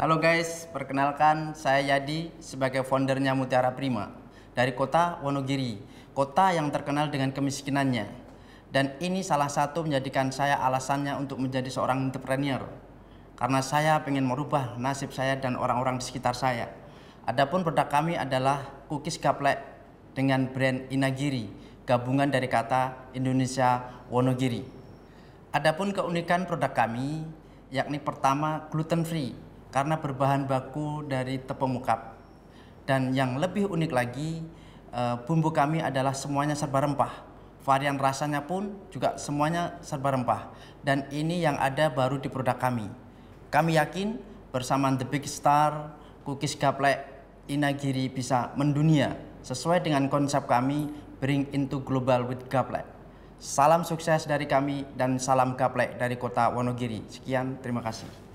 Halo guys, perkenalkan saya Yadi sebagai foundernya Mutiara Prima dari kota Wonogiri, kota yang terkenal dengan kemiskinannya. Dan ini salah satu menjadikan saya alasannya untuk menjadi seorang entrepreneur. Karena saya ingin merubah nasib saya dan orang-orang di sekitar saya. Adapun produk kami adalah cookies gaplek dengan brand Inagiri, gabungan dari kata Indonesia Wonogiri. Adapun keunikan produk kami yakni pertama gluten free karena berbahan baku dari tepung mukap. Dan yang lebih unik lagi, eh, bumbu kami adalah semuanya serba rempah. Varian rasanya pun juga semuanya serba rempah. Dan ini yang ada baru di produk kami. Kami yakin bersama The Big Star, Cookies Gaplek, Inagiri bisa mendunia sesuai dengan konsep kami Bring into Global with Gaplek. Salam sukses dari kami dan salam gaplek dari kota Wonogiri. Sekian, terima kasih.